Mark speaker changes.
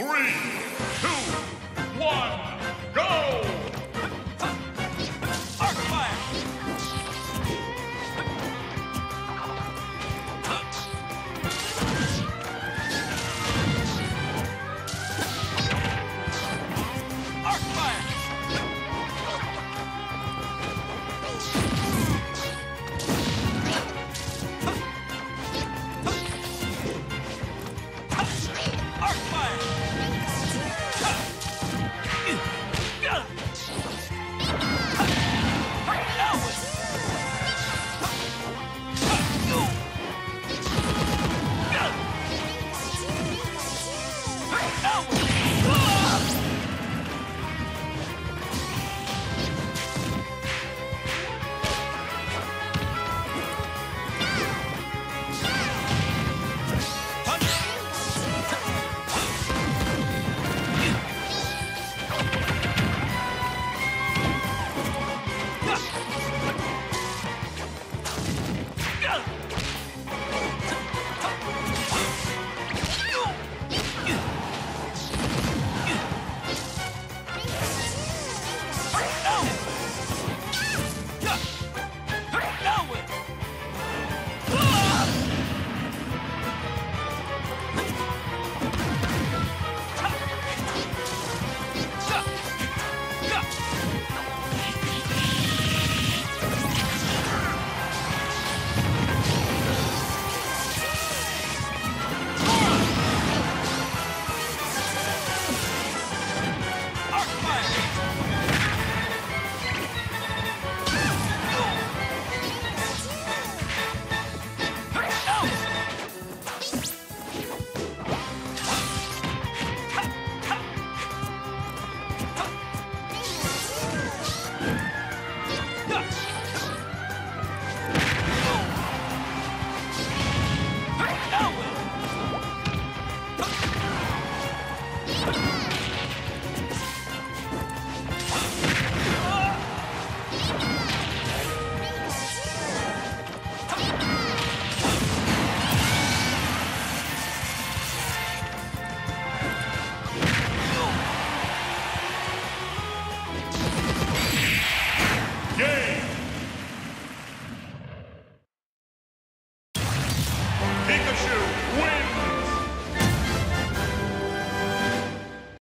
Speaker 1: Three, two, one!